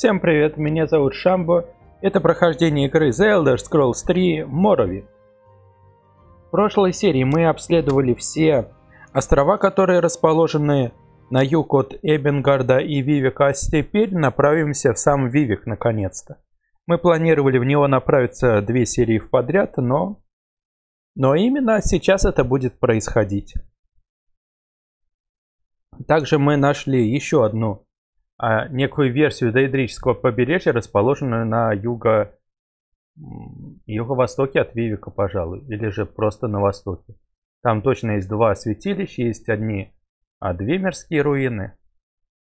Всем привет, меня зовут Шамбо. Это прохождение игры The Elder Scrolls 3 Морови. В прошлой серии мы обследовали все острова, которые расположены на юг от Эбенгарда и Вивика, а теперь направимся в сам Вивик наконец-то. Мы планировали в него направиться две серии в подряд, но... Но именно сейчас это будет происходить. Также мы нашли еще одну некую версию доидрического побережья, расположенную на юго юго-востоке от Вивика, пожалуй, или же просто на востоке. Там точно есть два святилища, есть одни, а две мирские руины.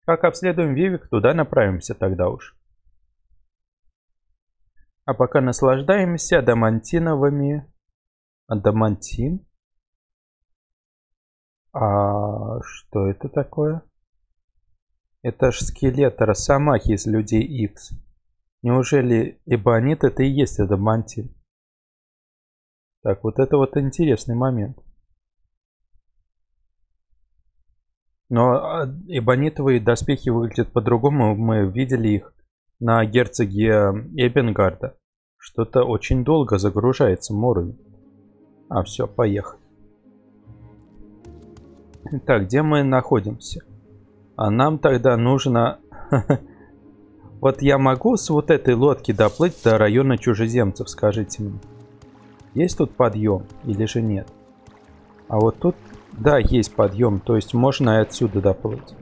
Как обследуем Вивик, туда направимся тогда уж. А пока наслаждаемся адамантиновыми... Адамантин? А что это такое? Это ж скелет Росомахи из Людей Икс. Неужели Эбонит это и есть Адамантин? Так, вот это вот интересный момент. Но а, эбонитовые доспехи выглядят по-другому. Мы видели их на герцоге Эбенгарда. Что-то очень долго загружается уровень. А, все, поехали. Так, где мы находимся? А нам тогда нужно... Вот я могу с вот этой лодки доплыть до района чужеземцев, скажите мне. Есть тут подъем или же нет? А вот тут, да, есть подъем, то есть можно и отсюда доплыть.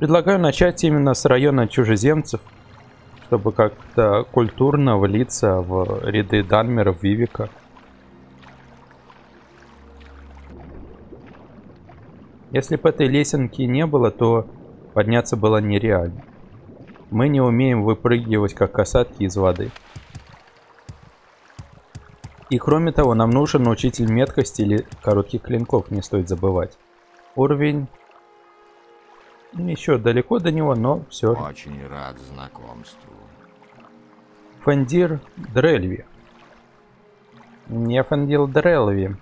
Предлагаю начать именно с района чужеземцев, чтобы как-то культурно влиться в ряды Данмеров, Вивика. Если бы этой лесенки не было, то подняться было нереально. Мы не умеем выпрыгивать, как касатки из воды. И кроме того, нам нужен учитель меткости или коротких клинков, не стоит забывать. Уровень... Еще далеко до него, но все Очень рад знакомству. Фандир Дрельви. Не Фандил Дрельви.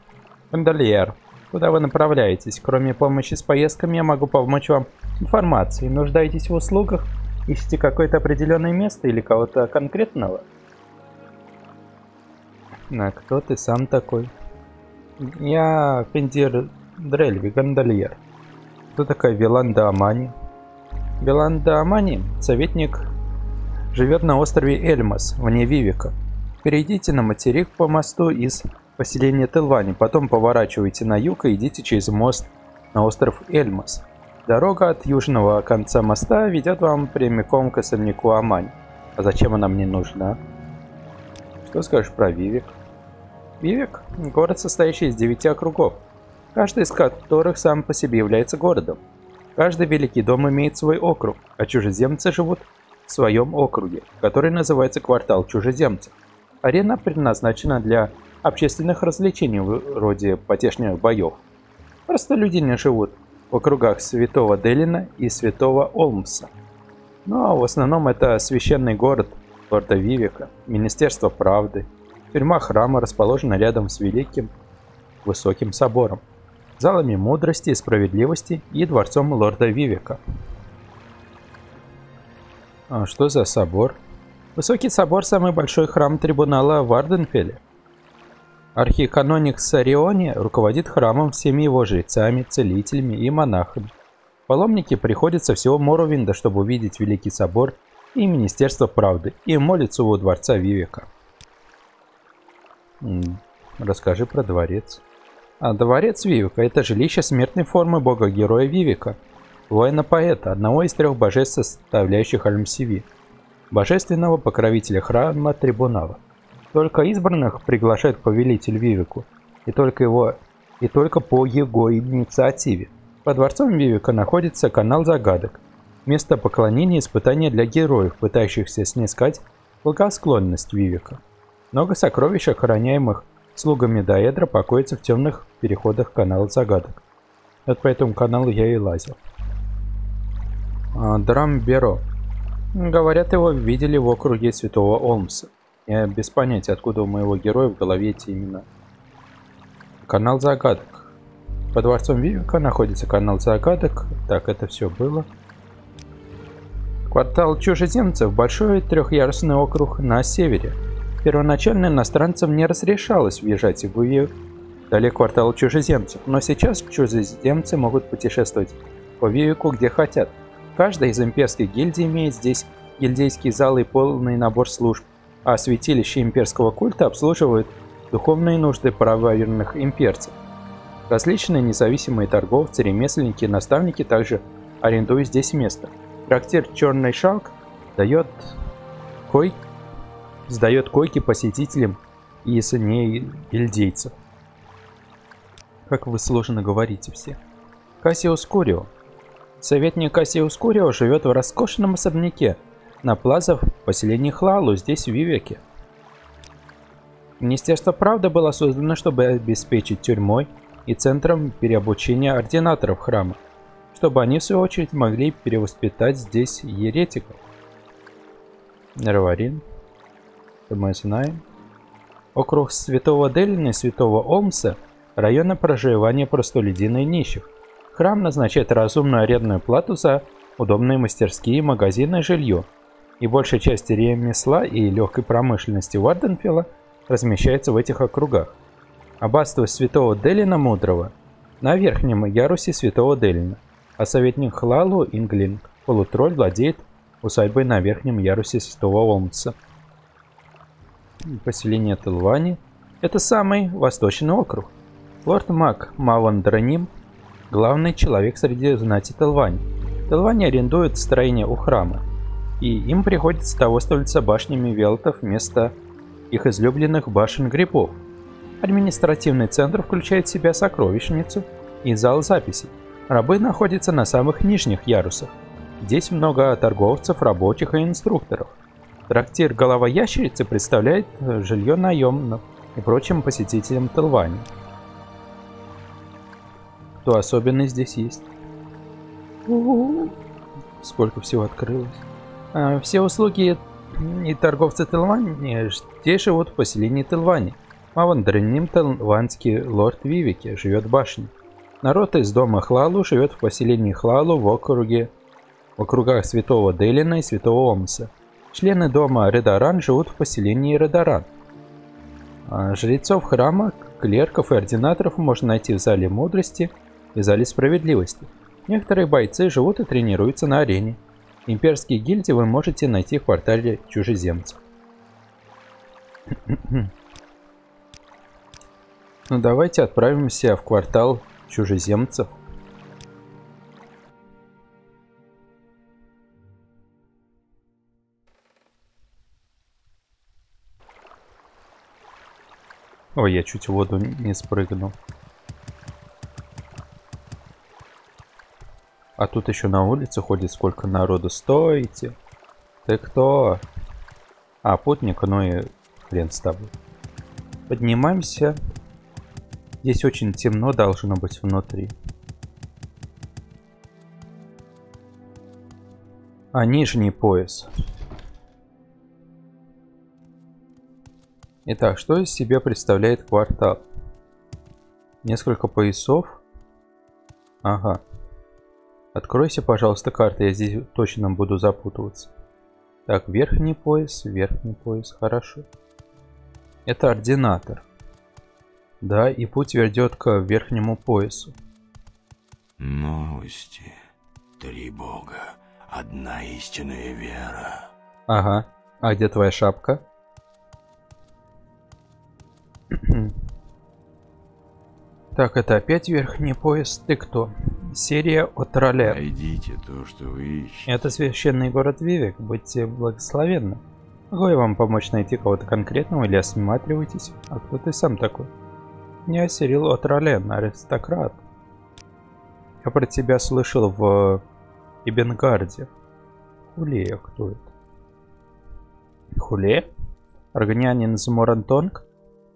Фандальер. Куда вы направляетесь? Кроме помощи с поездками, я могу помочь вам информацией. Нуждаетесь в услугах? Ищете какое-то определенное место или кого-то конкретного? А кто ты сам такой? Я Фендир Дрельви, гондольер. Кто такая Виланда Амани? Виланда Амани, советник, живет на острове Эльмас, вне Вивика. Перейдите на материк по мосту из поселения Телвани, потом поворачивайте на юг и идите через мост на остров Эльмас. Дорога от южного конца моста ведет вам прямиком к особняку Амань. А зачем она мне нужна? Что скажешь про Вивик? Вивик – город, состоящий из девяти округов, каждый из которых сам по себе является городом. Каждый великий дом имеет свой округ, а чужеземцы живут в своем округе, который называется квартал чужеземцев. Арена предназначена для общественных развлечений вроде потешных боев. Просто люди не живут в округах Святого Делина и Святого Олмса. Ну а в основном это священный город лорда Вивика, Министерство правды, тюрьма храма расположена рядом с Великим Высоким собором, залами мудрости и справедливости и дворцом лорда Вивика. А что за собор? Высокий собор – самый большой храм трибунала в Арденфеле. Архиканоник Сариони руководит храмом всеми его жрецами, целителями и монахами. Паломники приходят со всего Моровинда, чтобы увидеть Великий Собор и Министерство Правды, и молятся у дворца Вивека. Расскажи про дворец. А дворец Вивека – это жилище смертной формы бога-героя Вивека, воина-поэта, одного из трех божеств, составляющих Альмсиви, божественного покровителя храма Трибунала. Только избранных приглашает повелитель Вивику, и только его, и только по его инициативе. По дворцом Вивика находится канал загадок, место поклонения и испытания для героев, пытающихся снискать благосклонность Вивика. Много сокровищ, охраняемых слугами Даэдра, покоится в темных переходах канала загадок. Вот по этому каналу я и лазил. А, Драмберо. Говорят, его видели в округе Святого Олмса. Я без понятия, откуда у моего героя в голове эти имена. Канал загадок. Под дворцом Вивика находится канал загадок. Так, это все было. Квартал чужеземцев – большой трехъярусный округ на севере. Первоначально иностранцам не разрешалось въезжать в ее далее квартал чужеземцев, но сейчас чужеземцы могут путешествовать по Виюку где хотят. Каждая из имперских гильдий имеет здесь гильдейские залы и полный набор служб, а святилища имперского культа обслуживают духовные нужды правоверных имперцев. Различные независимые торговцы, ремесленники и наставники также арендуют здесь место. Трактир «Черный шалк» дает кой... сдает койки посетителям из ней гильдейцев. Как вы сложно говорите все. Кассиус Курио. Советник Кассиус Курио живет в роскошном особняке на плаза в поселении Хлалу, здесь в Вивеке. Министерство правды было создано, чтобы обеспечить тюрьмой и центром переобучения ординаторов храма, чтобы они в свою очередь могли перевоспитать здесь еретиков. Нерварин. Это мы знаем. Округ Святого Делина и Святого Олмса – районы проживания простолюдин и нищих. Храм назначает разумную арендную плату за удобные мастерские, магазины и жилье. И большая часть ремесла и легкой промышленности Варденфилла размещается в этих округах. Аббатство святого Делина Мудрого на верхнем ярусе святого Делина, а советник Хлалу Инглинг, полутролль, владеет усадьбой на верхнем ярусе святого Олмса. Поселение Телвани – это самый восточный округ. Лорд Мак Мавандраним – главный человек среди знати Телвани. Телвани арендует строение у храма, и им приходится довольствоваться башнями велтов вместо их излюбленных башен грибов. Административный центр включает в себя сокровищницу и зал записей. Рабы находятся на самых нижних ярусах. Здесь много торговцев, рабочих и инструкторов. Трактир «Голова ящерицы» представляет жилье наемным и прочим посетителям Телвани. Кто особенный здесь есть? Сколько всего открылось. А, все услуги и торговцы Телвани здесь живут в поселении Телвани. Мавандреним Телванский лорд Вивики живет в башне. Народ из дома Хлалу живет в поселении Хлалу в округе в округах Святого Делина и Святого Омса. Члены дома Редаран живут в поселении Редаран. А жрецов храма, клерков и ординаторов можно найти в Зале Мудрости и Зале Справедливости. Некоторые бойцы живут и тренируются на арене. Имперские гильдии вы можете найти в квартале чужеземцев. ну давайте отправимся в квартал чужеземцев. Ой, я чуть воду не спрыгнул. А тут еще на улице ходит сколько народу. Стойте! Ты кто? А, путник, ну и хрен с тобой. Поднимаемся. Здесь очень темно должно быть внутри. А нижний пояс. Итак, что из себя представляет квартал? Несколько поясов. Ага. Откройся, пожалуйста, карты, я здесь точно буду запутываться. Так, верхний пояс, верхний пояс, хорошо. Это ординатор. Да, и путь ведет к верхнему поясу. Новости. Три бога. Одна истинная вера. Ага. А где твоя шапка? Так, это опять верхний пояс. Ты кто? Серия от Роле. Найдите то, что вы ищете. Это священный город Вивек. Будьте благословенны. Могу я вам помочь найти кого-то конкретного или осматривайтесь? А кто ты сам такой? Я Сирил от Ролен, аристократ. Я про тебя слышал в Ибенгарде. Хулея, кто это? Хуле? Органянин из Морантонг?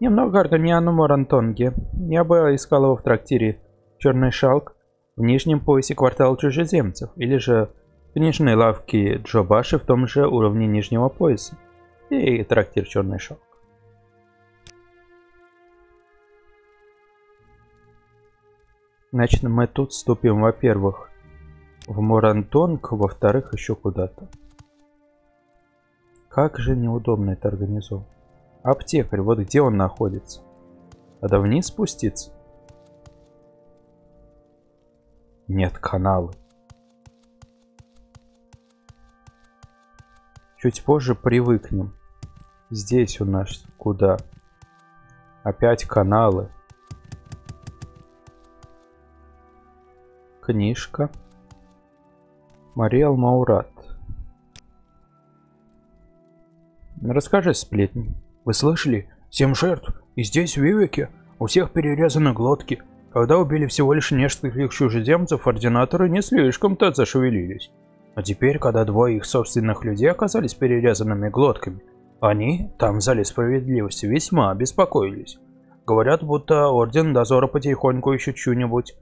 Немного органиану Морантонге. Я бы искал его в трактире Черный Шалк в нижнем поясе квартала чужеземцев, или же в книжной лавке Джобаши в том же уровне нижнего пояса. И трактир Черный Шалк. Значит, мы тут ступим, во-первых, в Морантонг, во-вторых, еще куда-то. Как же неудобно это организовано. Аптекарь, вот где он находится? Надо вниз спуститься? Нет, каналы. Чуть позже привыкнем. Здесь у нас куда? Опять каналы. Книжка. Мариэл Маурат. Расскажи сплетни. Вы слышали? Семь жертв. И здесь, в Вивеке, у всех перерезаны глотки. Когда убили всего лишь нескольких чужеземцев, ординаторы не слишком-то зашевелились. А теперь, когда двое их собственных людей оказались перерезанными глотками, они, там в зале справедливости, весьма беспокоились. Говорят, будто Орден Дозора потихоньку ищет чью-нибудь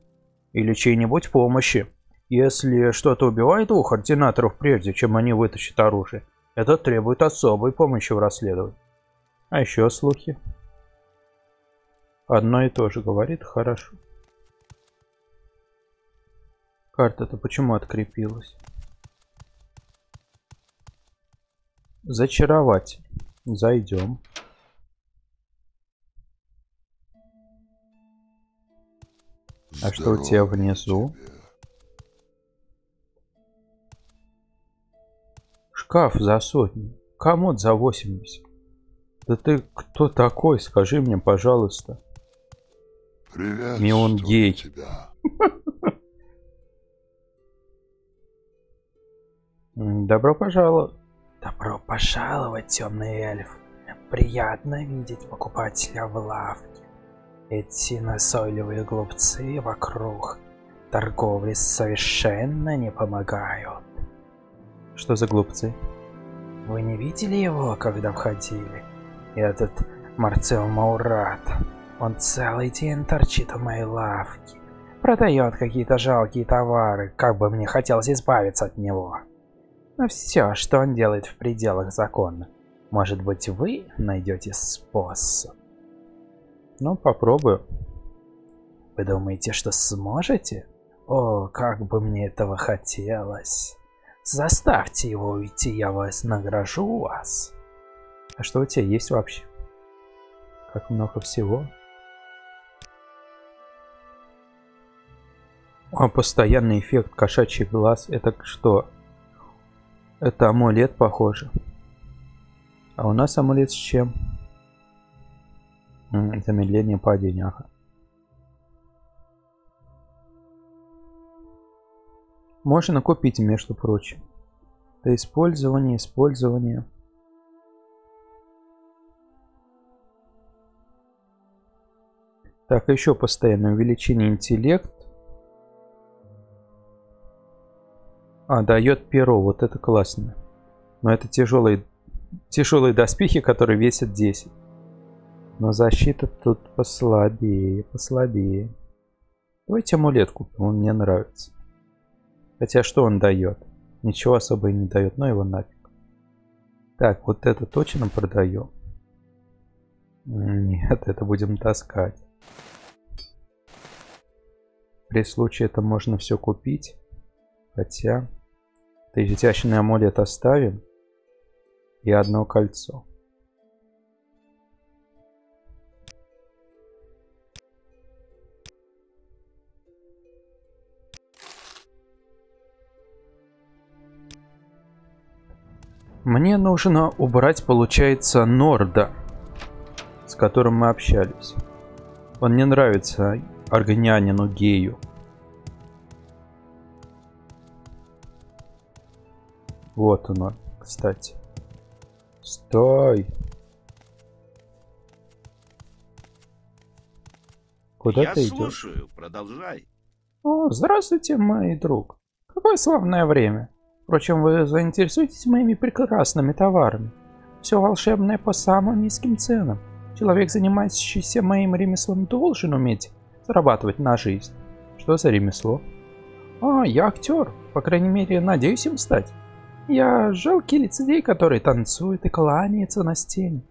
или чьей-нибудь помощи. Если что-то убивает двух ординаторов прежде, чем они вытащат оружие, это требует особой помощи в расследовании. А еще слухи. Одно и то же говорит, хорошо. Карта-то почему открепилась? Зачаровать. Зайдем. А что у тебя внизу? Шкаф за сотню. Комод за 80. Да ты кто такой? Скажи мне, пожалуйста. Привет, Мион гей. тебя. Добро пожаловать. Добро пожаловать, темный эльф. Приятно видеть покупателя в лавке. Эти назойливые глупцы вокруг торговли совершенно не помогают. Что за глупцы? Вы не видели его, когда входили? Этот Марцел Маурат. Он целый день торчит в моей лавке. Продает какие-то жалкие товары, как бы мне хотелось избавиться от него. Но все, что он делает в пределах закона. Может быть, вы найдете способ? Ну, попробую. Вы думаете, что сможете? О, как бы мне этого хотелось. Заставьте его уйти, я вас награжу вас. А что у тебя есть вообще? Как много всего. А постоянный эффект кошачий глаз. Это что? Это амулет, похоже. А у нас амулет с чем? Замедление падения. Ага. Можно купить, между прочим. Это использование, использование. Так, еще постоянное увеличение интеллект. А, дает перо, вот это классно. Но это тяжелые, тяжелые доспехи, которые весят 10. Но защита тут послабее, послабее. Давайте амулет купим, он мне нравится. Хотя что он дает? Ничего особо и не дает, но его нафиг. Так, вот это точно продаем? Нет, это будем таскать. При случае это можно все купить. Хотя... Это изящный амулет оставим. И одно кольцо. Мне нужно убрать, получается, Норда, с которым мы общались. Он не нравится аргонянину гею. Вот оно, кстати. Стой! Куда Я ты идешь? слушаю, продолжай. О, здравствуйте, мой друг. Какое славное время. Впрочем, вы заинтересуетесь моими прекрасными товарами. Все волшебное по самым низким ценам. Человек, занимающийся моим ремеслом, должен уметь зарабатывать на жизнь. Что за ремесло? А, я актер. По крайней мере, надеюсь им стать. Я жалкий лицедей, который танцует и кланяется на сцене.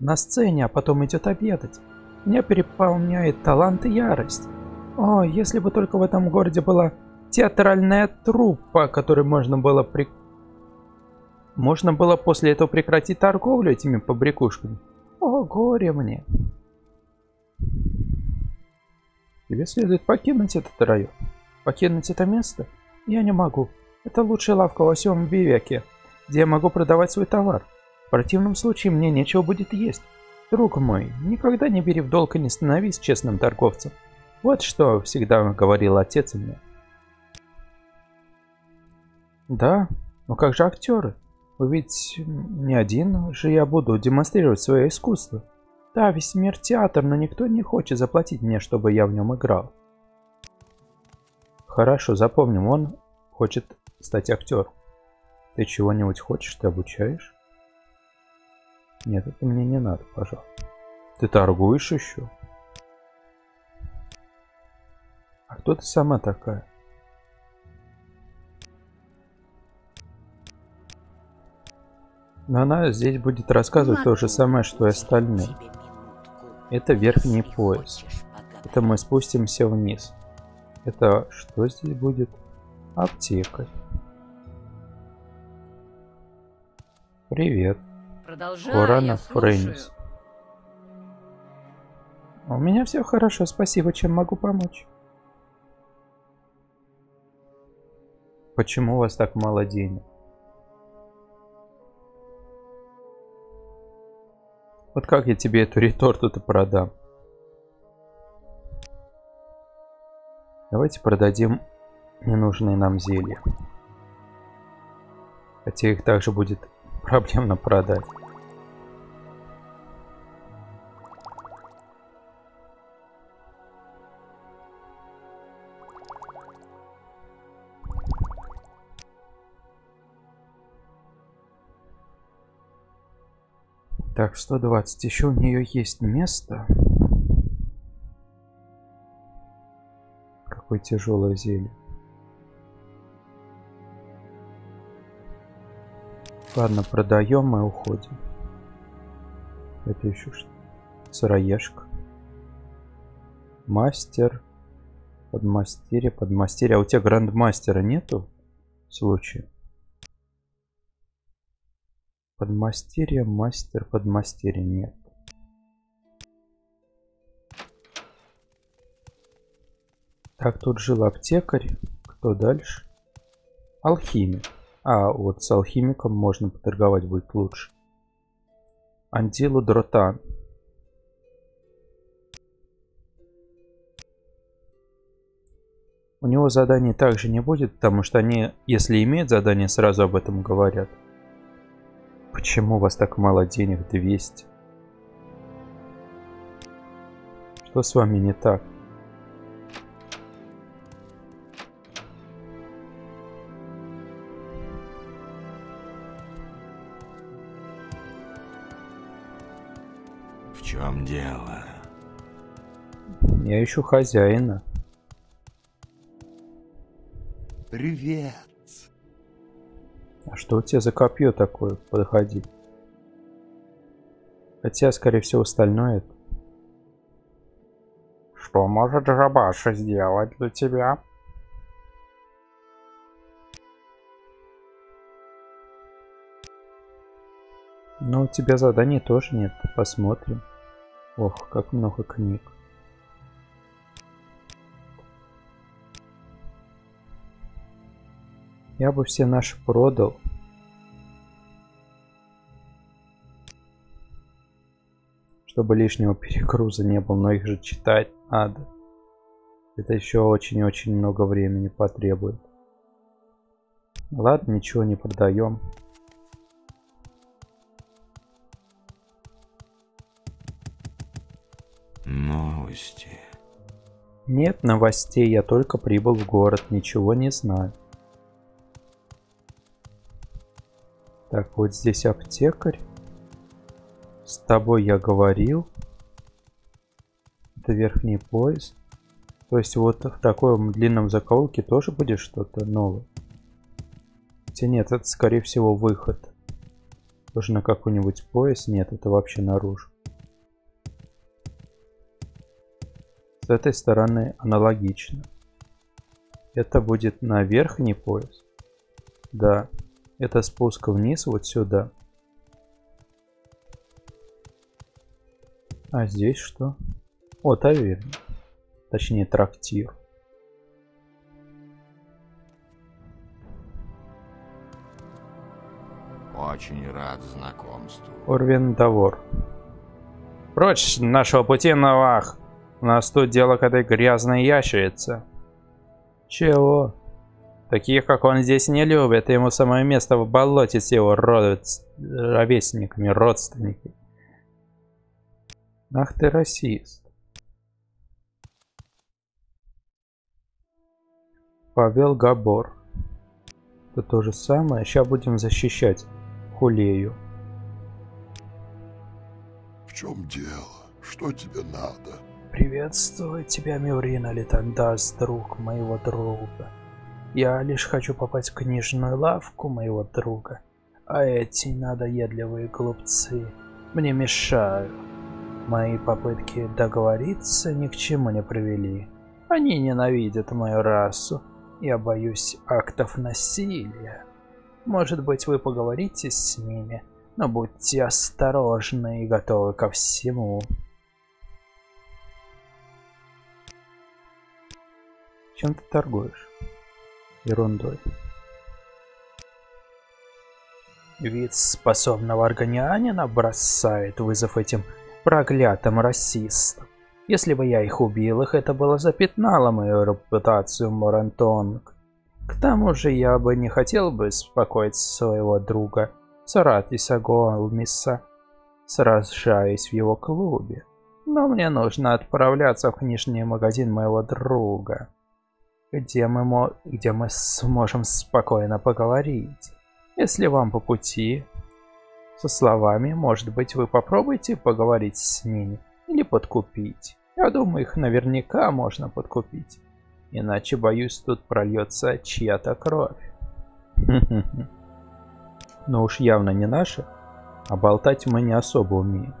На сцене, а потом идет обедать. Меня переполняет талант и ярость. О, если бы только в этом городе была театральная труппа, которой можно было при... Можно было после этого прекратить торговлю этими побрякушками. О, горе мне. Тебе следует покинуть этот район. Покинуть это место? Я не могу. Это лучшая лавка во всем Бивяке, где я могу продавать свой товар. В противном случае мне нечего будет есть. Друг мой, никогда не бери в долг и не становись честным торговцем. Вот что всегда говорил отец мне. Да, но как же актеры? Ведь не один же я буду демонстрировать свое искусство. Да, весь мир театр, но никто не хочет заплатить мне, чтобы я в нем играл. Хорошо, запомним, он хочет стать актером. Ты чего-нибудь хочешь, ты обучаешь? Нет, это мне не надо, пожалуйста. Ты торгуешь еще? А кто ты сама такая? Но она здесь будет рассказывать то же самое, что и остальные. Это верхний пояс. Это мы спустимся вниз. Это что здесь будет? Аптека. Привет. Корана Фрейнис. У меня все хорошо, спасибо, чем могу помочь. Почему у вас так мало денег? Вот как я тебе эту реторту-то продам? Давайте продадим ненужные нам зелья. Хотя их также будет проблемно продать. Так, 120. Еще у нее есть место. Какое тяжелое зелье. Ладно, продаем и уходим. Это еще что? Сыроежка. Мастер. Подмастерье, подмастерье. А у тебя грандмастера нету? В случае. Подмастерье, мастер, подмастерье нет. Так, тут жил аптекарь. Кто дальше? Алхимик. А, вот с алхимиком можно поторговать будет лучше. Антилу Дротан. У него заданий также не будет, потому что они, если имеют задание, сразу об этом говорят. Почему у вас так мало денег? 200. Что с вами не так? Ищу хозяина. Привет. А что у тебя за копье такое? Подходи. Хотя, скорее всего, остальное это. Что может Жабаша сделать для тебя? Но у тебя заданий тоже нет. Посмотрим. Ох, как много книг. Я бы все наши продал. Чтобы лишнего перегруза не было, но их же читать надо. Это еще очень-очень много времени потребует. Ладно, ничего не продаем. Новости. Нет новостей, я только прибыл в город, ничего не знаю. Так, вот здесь аптекарь. С тобой я говорил. Это верхний пояс. То есть вот в таком длинном закоулке тоже будет что-то новое. Хотя нет, это скорее всего выход. Тоже на какой-нибудь пояс. Нет, это вообще наружу. С этой стороны аналогично. Это будет на верхний пояс. Да. Это спуск вниз вот сюда. А здесь что? О, таверна. Точнее, трактир. Очень рад знакомству. Орвендавор. Прочь нашего пути, Навах! У нас тут дело к этой грязной ящерице. Чего? Таких, как он, здесь не любят. Ему самое место в болоте с его род... ровесниками, родственниками. Ах ты расист. Павел Габор. Это то же самое. Сейчас будем защищать Хулею. В чем дело? Что тебе надо? Приветствую тебя, Мюрина Литандас, друг моего друга. Я лишь хочу попасть в книжную лавку моего друга, а эти надоедливые глупцы мне мешают. Мои попытки договориться ни к чему не привели. Они ненавидят мою расу. Я боюсь актов насилия. Может быть, вы поговорите с ними, но будьте осторожны и готовы ко всему. Чем ты торгуешь? Ерундой. Вид способного органианина бросает вызов этим проклятым расистам. Если бы я их убил, их это было запятнало мою репутацию Морантонг. К тому же я бы не хотел бы беспокоить своего друга Саратиса Голмиса, сражаясь в его клубе. Но мне нужно отправляться в книжный магазин моего друга, где мы, мо где мы сможем спокойно поговорить. Если вам по пути, со словами, может быть, вы попробуйте поговорить с ними или подкупить. Я думаю, их наверняка можно подкупить. Иначе, боюсь, тут прольется чья-то кровь. Но уж явно не наша, а болтать мы не особо умеем.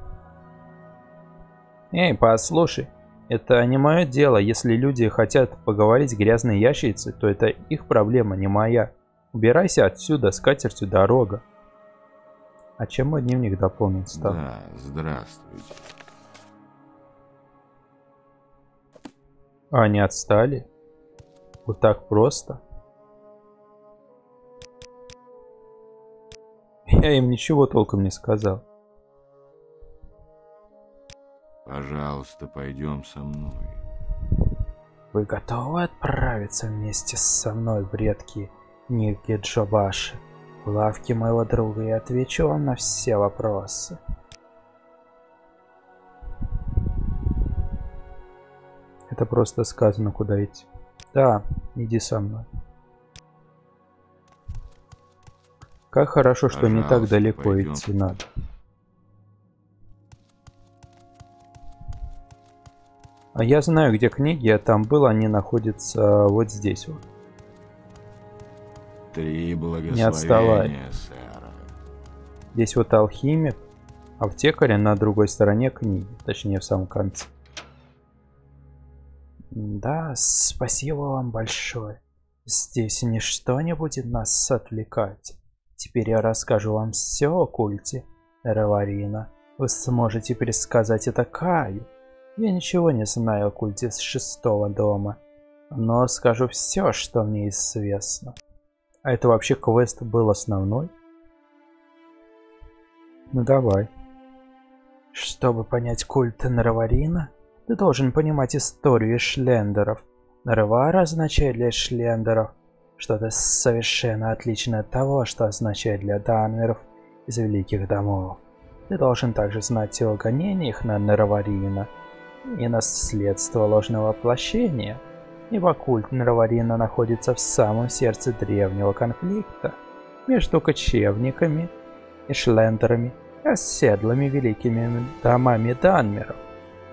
Эй, послушай, это не мое дело. Если люди хотят поговорить с грязной ящерицей, то это их проблема, не моя. Убирайся отсюда, с катертью дорога. А чем мой дневник дополнен стал? Да, здравствуйте. А, они отстали? Вот так просто? Я им ничего толком не сказал. Пожалуйста, пойдем со мной. Вы готовы отправиться вместе со мной в редкие Нирки Джобаши? В лавке моего друга я отвечу вам на все вопросы. Это просто сказано, куда идти. Да, иди со мной. Как хорошо, что не так далеко пойдем. идти надо. Я знаю, где книги, я там был, они находятся вот здесь вот. Три Не отставай. сэра. Здесь вот алхимик, аптекаря на другой стороне книги, точнее в самом конце. Да, спасибо вам большое. Здесь ничто не будет нас отвлекать. Теперь я расскажу вам все о культе Раварина. Вы сможете пересказать это Каю. Я ничего не знаю о культе с шестого дома, но скажу все, что мне известно. А это вообще квест был основной? Ну давай. Чтобы понять культ Нараварина, ты должен понимать историю шлендеров. Нарвара означает для шлендеров что-то совершенно отличное от того, что означает для данмеров из Великих Домов. Ты должен также знать о гонениях на Нараварина – и наследство ложного воплощения, ибо культ Нраварина находится в самом сердце древнего конфликта между кочевниками и шлендерами и оседлыми великими домами Данмеров.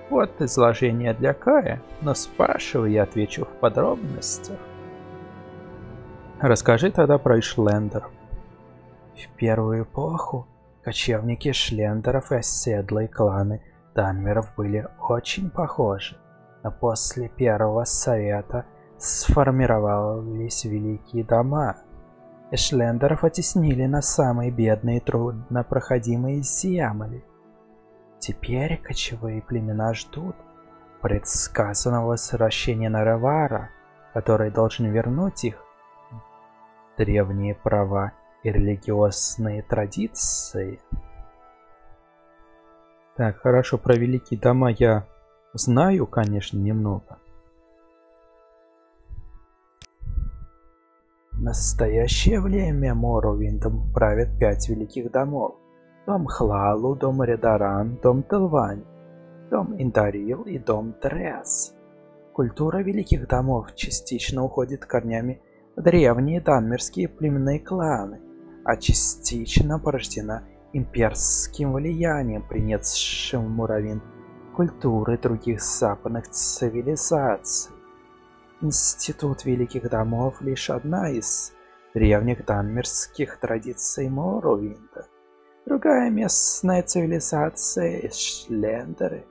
Вот изложение для Кая, но спрашиваю я отвечу в подробностях. Расскажи тогда про Ишлендер. В первую эпоху кочевники Шлендеров и оседлые кланы – Данмеров были очень похожи, но после первого совета сформировались великие дома. Эшлендеров оттеснили на самые бедные и труднопроходимые земли. Теперь кочевые племена ждут предсказанного возвращения Наравара, который должен вернуть их древние права и религиозные традиции. Так, хорошо, про великие дома я знаю, конечно, немного. В настоящее время Моровиндом правят пять великих домов. Дом Хлалу, дом Редаран, дом Телвань, дом Индарил и дом Трес. Культура великих домов частично уходит корнями в древние данмерские племенные кланы, а частично порождена имперским влиянием, принесшим Муравин культуры других западных цивилизаций. Институт Великих Домов лишь одна из древних данмерских традиций Моровинда. Другая местная цивилизация – Шлендеры.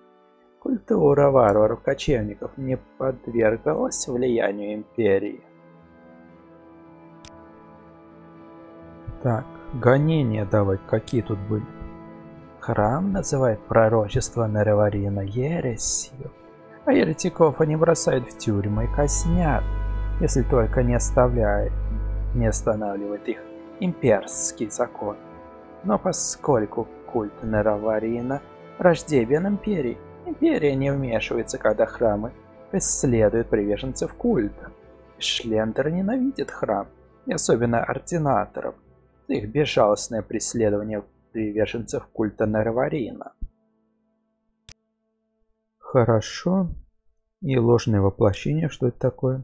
Культура варваров-кочевников не подвергалась влиянию Империи. Так, гонения давай, какие тут были? Храм называет пророчество Мереварина ересью, а еретиков они бросают в тюрьмы и казнят, если только не оставляет, не останавливает их имперский закон. Но поскольку культ Нераварина рождебен империи, империя не вмешивается, когда храмы преследуют приверженцев культа. Шлендер ненавидит храм, и особенно ординаторов, их безжалостное преследование приверженцев культа Нерварина. Хорошо. И ложное воплощение, что это такое?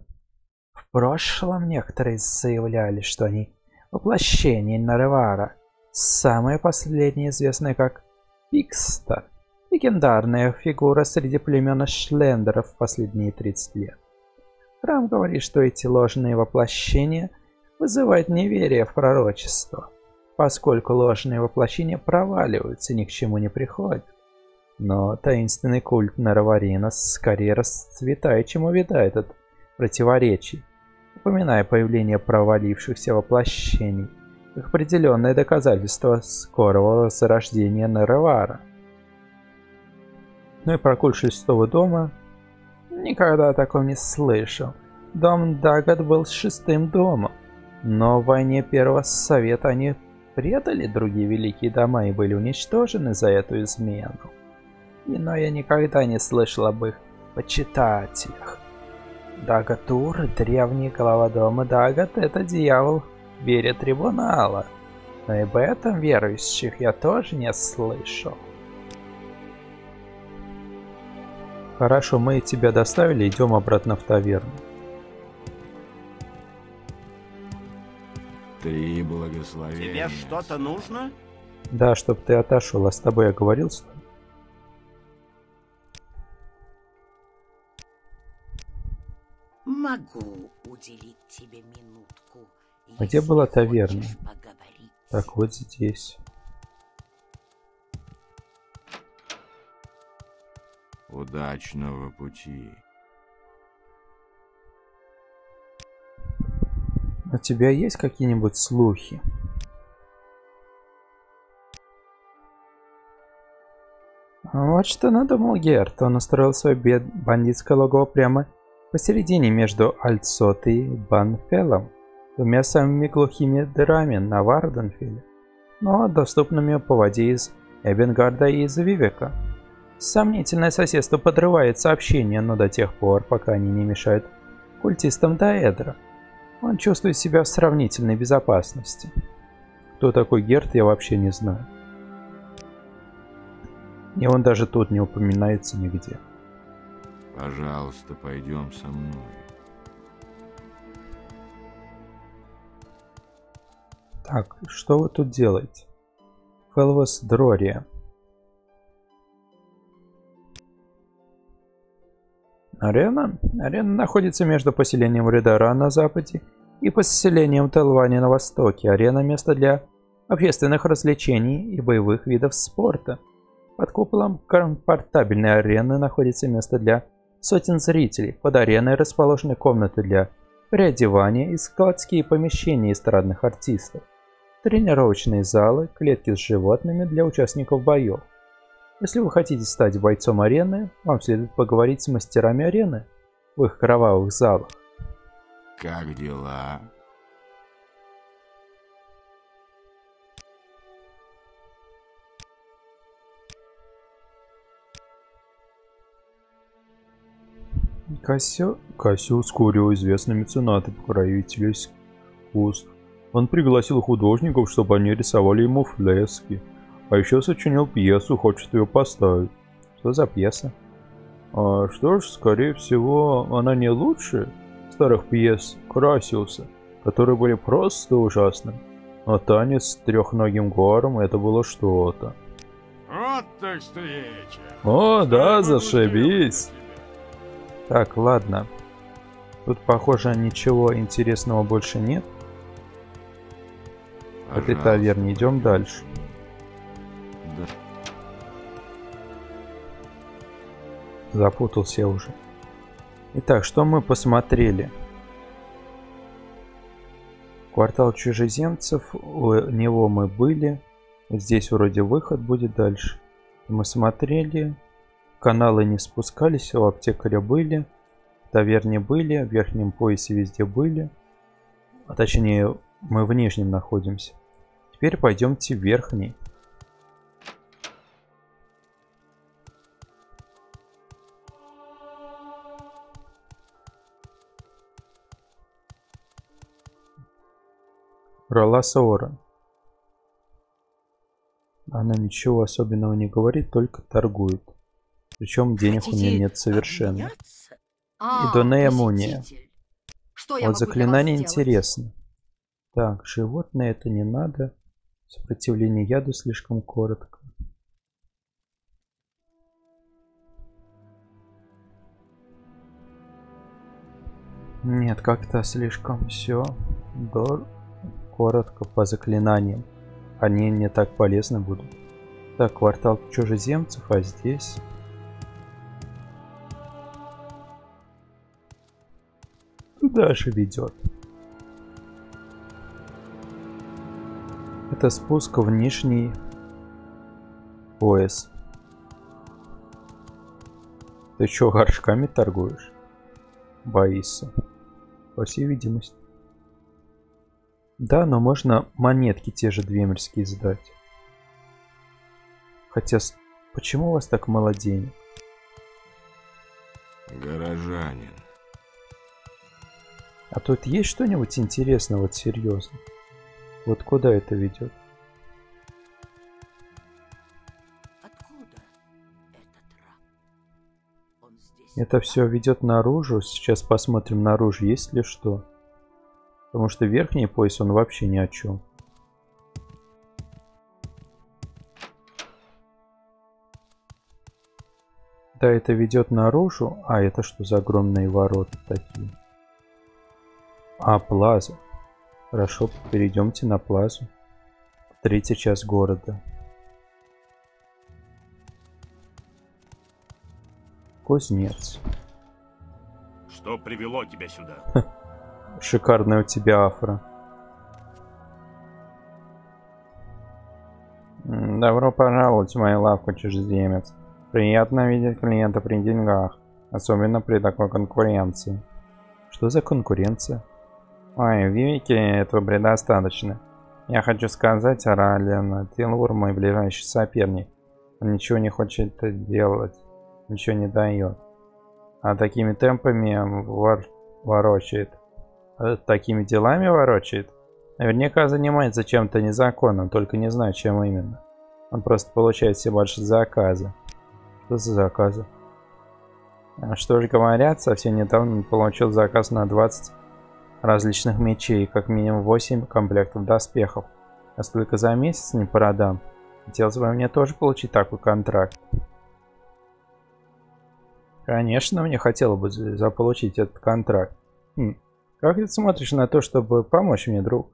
В прошлом некоторые заявляли, что они воплощение Нарвара. Самое последнее известное как Пикстер. Легендарная фигура среди племен Шлендеров в последние 30 лет. Храм говорит, что эти ложные воплощения вызывают неверие в пророчество поскольку ложные воплощения проваливаются и ни к чему не приходят. Но таинственный культ Нараварина скорее расцветает, чем увядает от противоречий, упоминая появление провалившихся воплощений, как определенное доказательство скорого возрождения Наравара. Ну и про культ шестого дома никогда о таком не слышал. Дом Дагат был шестым домом, но в войне Первого Совета они предали другие великие дома и были уничтожены за эту измену. И, но я никогда не слышал об их почитателях. Дагатур, древний глава дома Дагат, это дьявол в вере трибунала. Но и об этом верующих я тоже не слышал. Хорошо, мы тебя доставили, идем обратно в таверну. Три благословения. Тебе что-то нужно? Да, чтоб ты отошел, а с тобой я говорил? Могу уделить тебе минутку. А где была таверна? Поговорить. Так, вот здесь. Удачного пути. У тебя есть какие-нибудь слухи? Вот что надумал Герт. Он устроил свое бед... бандитское логово прямо посередине между Альцот и Банфелом, двумя самыми глухими дырами на Варденфеле, но доступными по воде из Эбенгарда и из Вивека. Сомнительное соседство подрывает сообщения, но до тех пор, пока они не мешают культистам Даэдра. Он чувствует себя в сравнительной безопасности. Кто такой Герт, я вообще не знаю. И он даже тут не упоминается нигде. Пожалуйста, пойдем со мной. Так, что вы тут делаете? Фелвос Дрория. Арена? Арена находится между поселением Редара на западе и поселением Телвани на востоке. Арена – место для общественных развлечений и боевых видов спорта. Под куполом комфортабельной арены находится место для сотен зрителей. Под ареной расположены комнаты для переодевание и складские помещения эстрадных артистов, тренировочные залы, клетки с животными для участников боев. Если вы хотите стать бойцом арены, вам следует поговорить с мастерами арены в их кровавых залах. Как дела? Кассио, Кассио ускорил известный меценат и покровитель искусств. Он пригласил художников, чтобы они рисовали ему фрески. А еще сочинил пьесу, хочет ее поставить. Что за пьеса? А что ж, скорее всего, она не лучше старых пьес Красиуса, которые были просто ужасны. Но танец с трехногим гором это было что-то. Вот так встреча! О, да, зашибись! Так, ладно. Тут, похоже, ничего интересного больше нет. В этой Пожалуйста. таверне идем дальше. Запутался уже. Итак, что мы посмотрели? Квартал чужеземцев, у него мы были. Здесь вроде выход будет дальше. Мы смотрели. Каналы не спускались, у аптекаря были. В таверне были, в верхнем поясе везде были. А точнее, мы в нижнем находимся. Теперь пойдемте в верхний. Роласа Орен. Она ничего особенного не говорит, только торгует. Причем денег у нее Хотите нет совершенно. А, Идонея Муния. посетитель. Что я Вот заклинание интересно. Так, животное это не надо. Сопротивление яду слишком коротко. Нет, как-то слишком все коротко по заклинаниям. Они не так полезны будут. Так, квартал чужеземцев, а здесь... Куда же ведет? Это спуск в нижний пояс. Ты чё, горшками торгуешь? Боишься. По всей видимости. Да, но можно монетки те же двемерские сдать. Хотя, с- почему у вас так мало денег? Горожанин. А тут есть что-нибудь интересное, вот серьезно? Вот куда это ведет? Откуда этот раб? Он здесь. Это все ведет наружу. Сейчас посмотрим наружу, есть ли что. Потому что верхний пояс, он вообще ни о чем. Да, это ведет наружу. А, это что за огромные ворота такие? А, плаза. Хорошо, перейдемте на плазу. Третий час города. Кузнец. Что привело тебя сюда? Шикарная у тебя афра. Добро пожаловать в мою лавку, чужеземец. Приятно видеть клиента при деньгах, особенно при такой конкуренции. Что за конкуренция? Ой, Вики, этого предостаточно. Я хочу сказать, Рален, Тилур мой ближайший соперник. Он ничего не хочет делать, ничего не дает. А такими темпами вор... ворочает. Такими делами ворочает? Наверняка занимается чем-то незаконным, только не знаю, чем именно. Он просто получает все больше заказы. Что за заказы? А Что же говорят, совсем недавно он получил заказ на 20 различных мечей, как минимум 8 комплектов доспехов. А столько за месяц не продам. Хотелось бы мне тоже получить такой контракт. Конечно, мне хотелось бы за- заполучить этот контракт. Хм, Как ты смотришь на то, чтобы помочь мне, друг?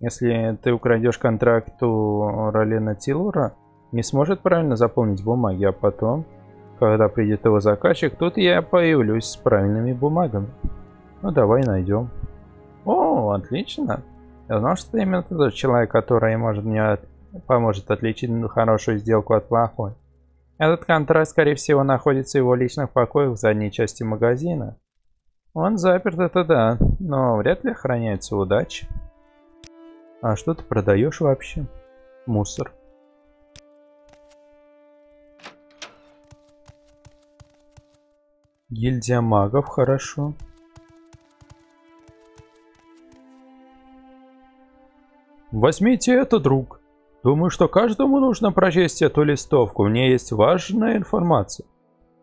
Если ты украдешь контракт у Ролена Тилура, не сможет правильно заполнить бумаги, а потом, когда придет его заказчик, тут я появлюсь с правильными бумагами. Ну давай найдем. О, отлично. Я знал, что именно тот человек, который может мне от- поможет отличить хорошую сделку от плохой. Этот контракт, скорее всего, находится в его личных покоях в задней части магазина. Он заперт, это да, но вряд ли охраняется удача. А что ты продаешь вообще? Мусор. Гильдия магов, хорошо. Возьмите это, друг. Думаю, что каждому нужно прочесть эту листовку. В ней есть важная информация.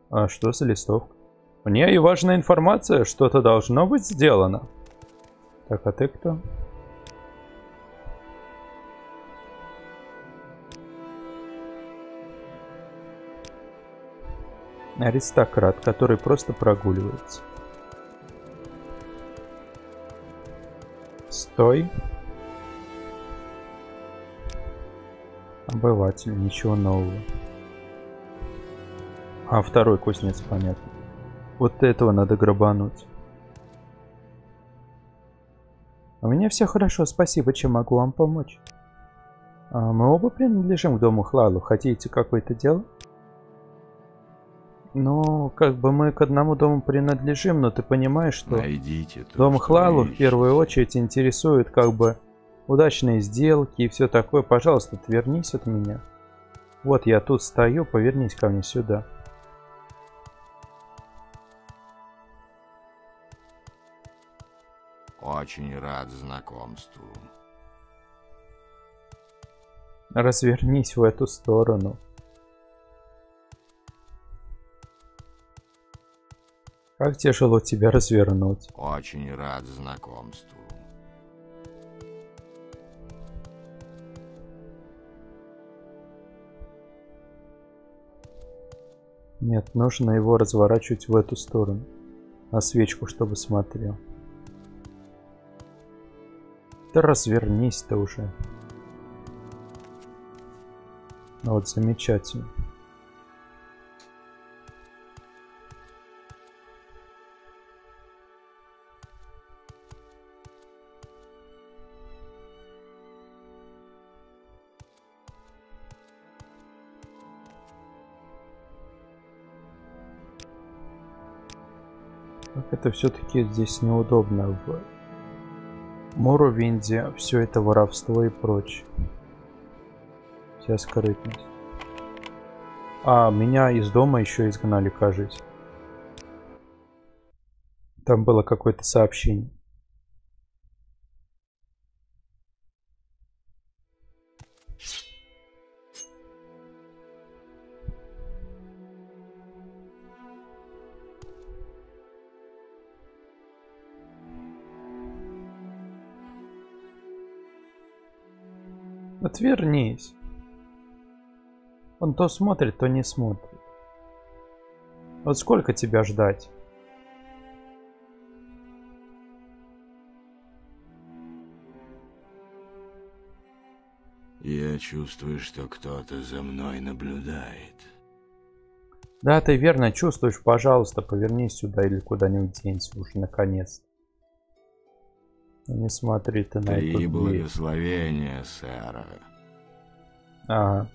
А что за листовка? В ней важная информация, что-то должно быть сделано. Так, а ты кто? Аристократ, который просто прогуливается. Стой. Обыватель, ничего нового. А второй кузнец, понятно. Вот этого надо грабануть. У меня все хорошо, спасибо, чем могу вам помочь. А, мы оба принадлежим к дому Хлалу. Хотите какое-то дело? Ну, как бы мы к одному дому принадлежим, но ты понимаешь, что Найдите то, дом что Хлалу вы в первую ищете. очередь интересует как бы удачные сделки и все такое. Пожалуйста, отвернись от меня. Вот я тут стою, повернись ко мне сюда. Очень рад знакомству. Развернись в эту сторону. Как тяжело тебя развернуть. Очень рад знакомству. Нет, нужно его разворачивать в эту сторону. На свечку, чтобы смотрел. Да развернись-то уже. Ну Вот, замечательно. Как это все-таки здесь неудобно в Моровинде все это воровство и прочее. Вся скрытность. А, меня из дома еще изгнали, кажется. Там было какое-то сообщение. Отвернись. Он то смотрит, то не смотрит. Вот сколько тебя ждать? Я чувствую, что кто-то за мной наблюдает. Да, ты верно чувствуешь. Пожалуйста, повернись сюда или куда-нибудь денься уже наконец. Не смотри ты на Три эту благословения, сэра. Ага.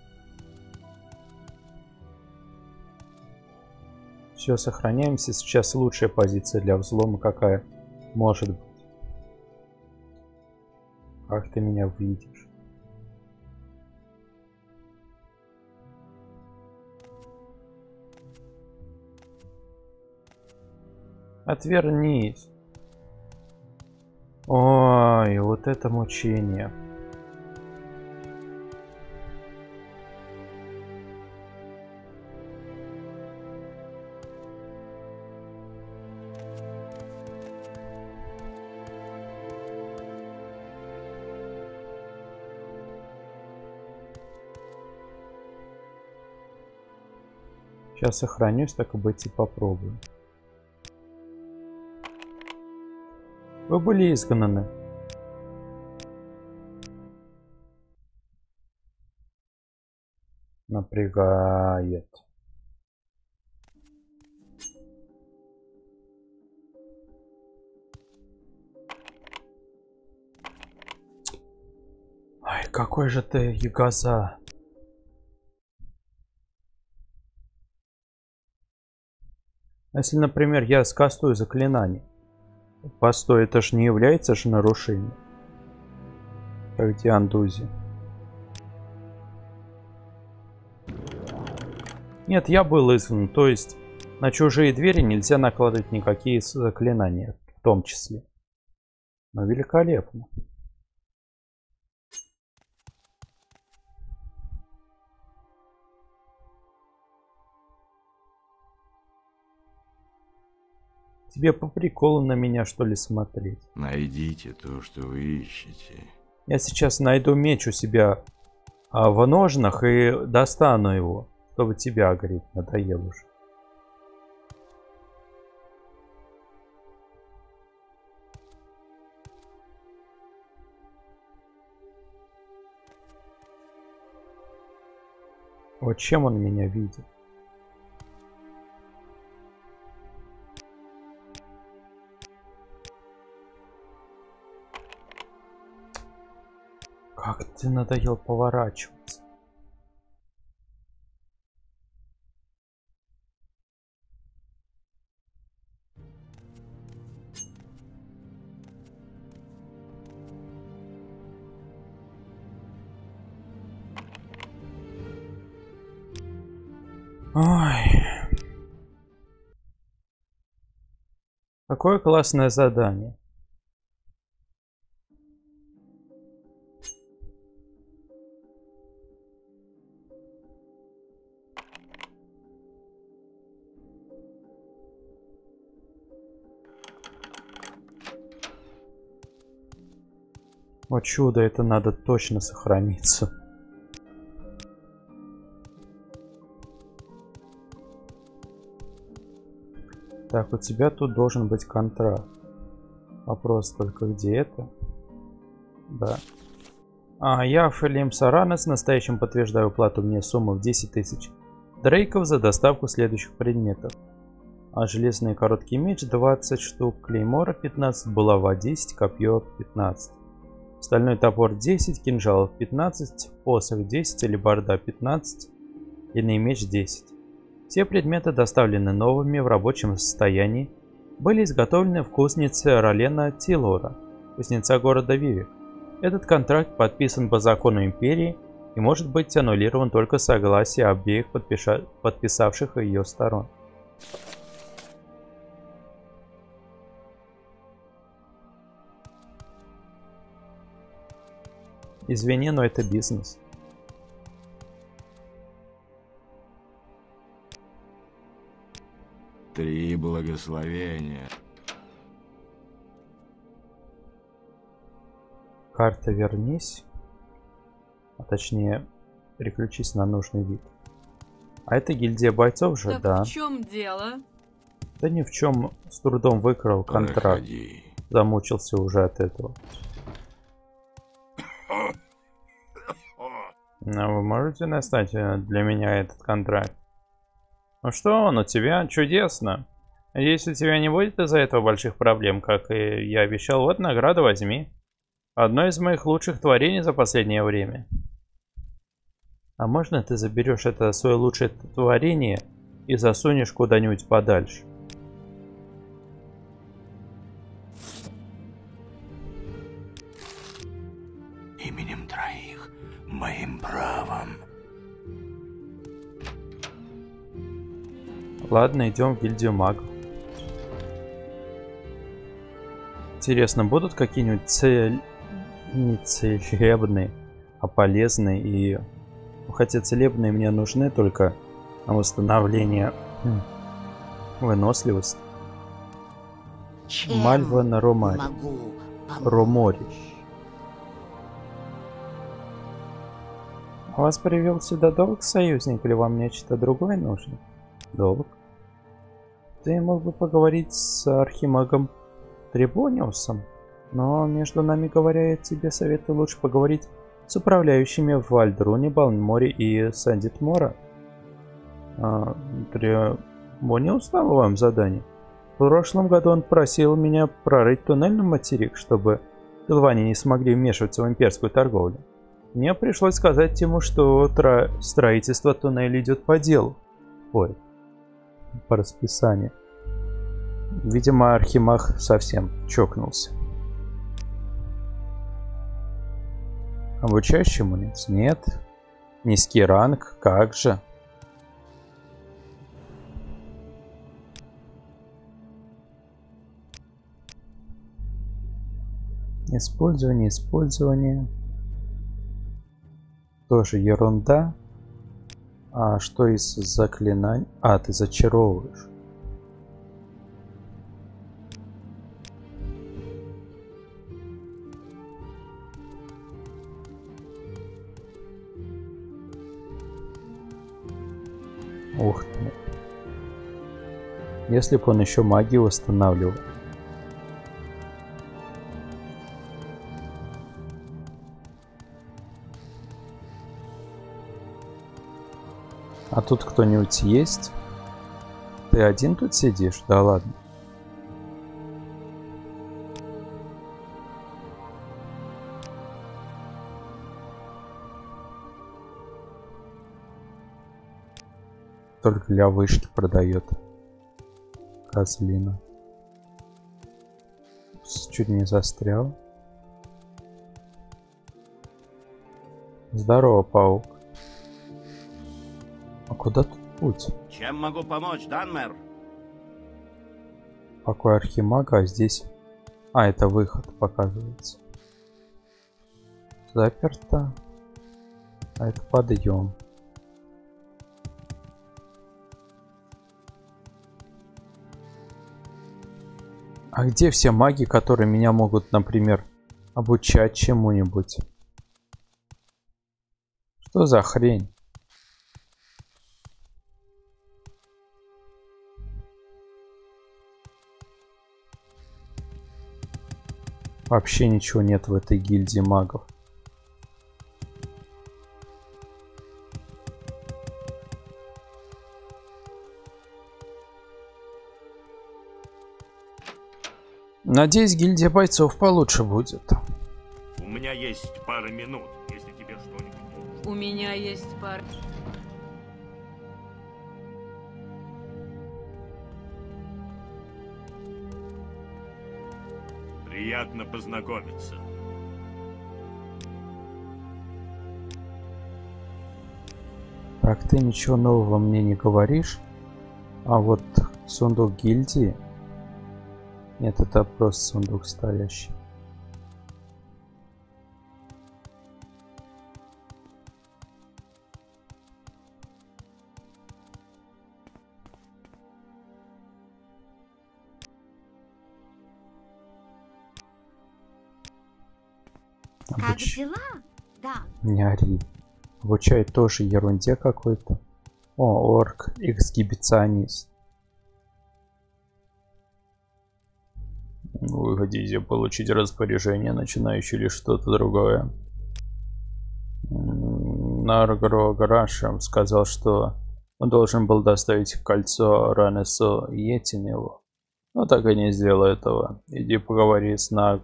Все, сохраняемся. Сейчас лучшая позиция для взлома какая может быть. Как ты меня видишь? Отвернись. Ой, вот это мучение. Сейчас сохранюсь, так и быть и попробую. Вы были изгнаны. Напрягает. Ай, какой же ты ягоза. Если, например, я скастую заклинание. Постой, это же не является же нарушением. Как Диандузи. Нет, я был изгнан, то есть на чужие двери нельзя накладывать никакие заклинания, в том числе. Но великолепно. Тебе по приколу на меня что ли смотреть? Найдите то, что вы ищете. Я сейчас найду меч у себя а, в ножнах и достану его, чтобы тебя огреть. Надоел уже. Вот чем он меня видит? Ты надоел поворачиваться. Ой. Какое классное задание. Чудо, это надо точно сохраниться. Так, у тебя тут должен быть контракт. Вопрос только где это? Да. А, я, Филим Саранес, настоящим подтверждаю плату мне сумму в 10 тысяч дрейков за доставку следующих предметов. А железный короткий меч 20 штук, клеймора 15, булава 10, копье 15. Стальной топор 10, кинжалов 15, посох 10, алебарда 15, длинный меч 10. Все предметы доставлены новыми в рабочем состоянии, были изготовлены в кузнице Ролена Тилора, кузнеца города Вивик. Этот контракт подписан по закону Империи и может быть аннулирован только согласие обеих подпиша... подписавших ее сторон. Извини, но это бизнес. Три благословения. Карта вернись. А точнее, переключись на нужный вид. А это гильдия бойцов же, Так да. в чем дело? Да ни в чем с трудом выкрал контракт. Проходи. Замучился уже от этого. Но вы можете достать э, для меня этот контракт? Ну что он у тебя? Чудесно. Если тебя не будет из-за этого больших проблем, как и я обещал, вот награду возьми. Одно из моих лучших творений за последнее время. А можно ты заберешь это свое лучшее творение и засунешь куда-нибудь подальше? Моим правом. Ладно, идем в гильдию магов. Интересно, будут какие-нибудь цель... не целебные, а полезные и... Хотя целебные мне нужны только на восстановление м, выносливости. Мальва на Ромаре. Ромори. Вас привел сюда долг, союзник, или вам нечто другое нужно? Долг? Ты мог бы поговорить с архимагом Трибониусом, но, между нами говоря, я тебе советую лучше поговорить с управляющими в Вальдруне, Балморе и Сандитмора. А, Трибониус дал вам задание? В прошлом году он просил меня прорыть туннель на материк, чтобы Илване не смогли вмешиваться в имперскую торговлю. Мне пришлось сказать ему, что тра- строительство туннеля идет по делу. Ой, по расписанию. Видимо, Архимах совсем чокнулся. Обучающий амулет? Нет. Низкий ранг? Как же? Использование, использование. Тоже ерунда. А что из заклинаний? А, ты зачаровываешь. Ух ты. Если бы он еще магию восстанавливал. Тут кто-нибудь есть? Ты один тут сидишь? Да ладно. Только для вышки продает. Козлина. Чуть не застрял. Здорово, паук. Куда тут путь? Чем могу помочь, Данмер? Покой архимага, а здесь... А, это выход, показывается. Заперто. А это подъем. А где все маги, которые меня могут, например, обучать чему-нибудь? Что за хрень? Вообще ничего нет в этой гильдии магов. Надеюсь, гильдия бойцов получше будет. У меня есть пара минут, если тебе что-нибудь нужно. У меня есть пара... Приятно познакомиться. Так, ты ничего нового мне не говоришь. А вот сундук гильдии... Нет, это просто сундук стоящий. Обучает тоже ерунде какой-то. О, орк, эксгибиционист. Вы хотите получить распоряжение, начинающее или что-то другое? Наргро Гарашем сказал, что он должен был доставить кольцо Ранесу Етиневу. Но так и не сделал этого. Иди поговори с Нагро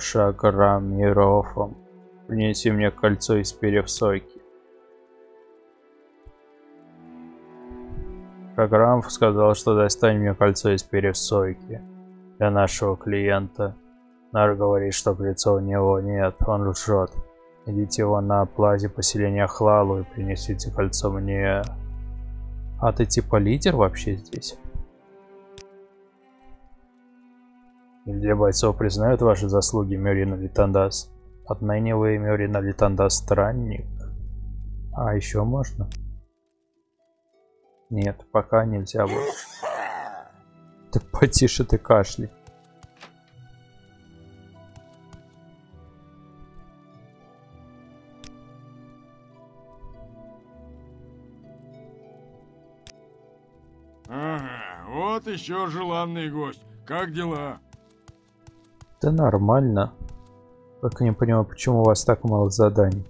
Шаграмировым. Принеси мне кольцо из перьев сойки. Шаграмов сказал, что достань мне кольцо из перьев сойки для нашего клиента. Нар говорит, что кольцо у него нет, он лжет. Идите его на плазе поселения Хлалу и принесите кольцо мне. А ты типа лидер вообще здесь? Гильдия бойцов признают ваши заслуги, Мюрина Литандас. Отныне вы, Мюрина Литандас, странник. А еще можно? Нет, пока нельзя больше. Ты потише ты кашляй. Ага, вот еще желанный гость. Как дела? Да нормально. Только не понимаю, почему у вас так мало заданий.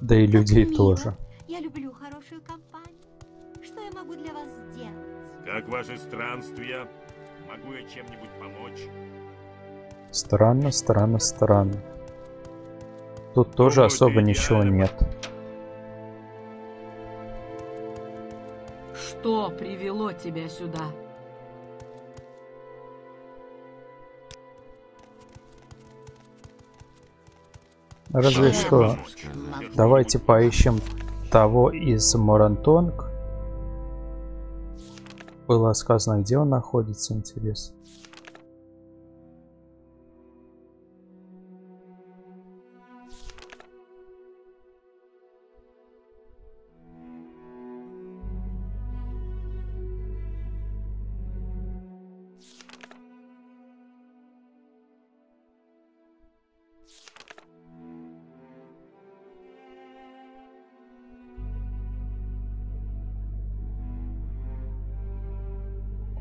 Да и людей мило. тоже. Я люблю хорошую компанию. Что я могу для вас сделать? Как ваши странствия? Могу я чем-нибудь помочь? Странно, странно, странно. Тут тоже Думаю, особо ничего идеально нет. Что привело тебя сюда? Разве Что давайте поищем того из Морантонг. Было сказано, где он находится, интересно.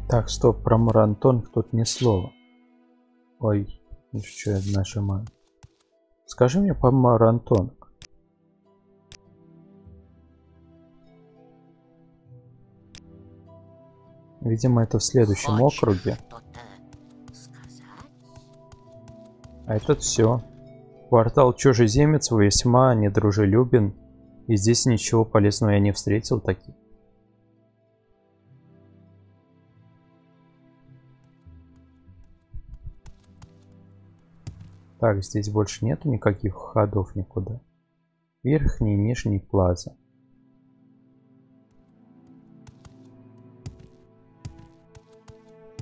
Так, стоп, про Мурантонг тут ни слова. Ой, что я нажимаю. Скажи мне по Мурантонг. Видимо, это в следующем округе. А этот все. Квартал Чужеземец весьма недружелюбен. И здесь ничего полезного я не встретил таких. Так, здесь больше нету никаких ходов никуда. Верхний, нижний плаза.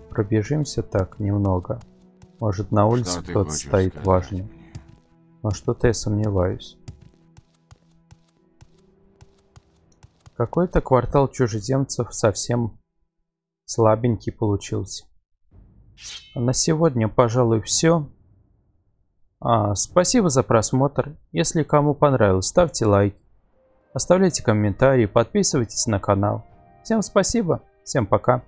Пробежимся так немного. Может на улице кто-то стоит сказать важный. Но что-то я сомневаюсь. Какой-то квартал чужеземцев совсем слабенький получился. А на сегодня, пожалуй, все. А, спасибо за просмотр. Если кому понравилось, ставьте лайк. Оставляйте комментарии, подписывайтесь на канал. Всем спасибо, всем пока.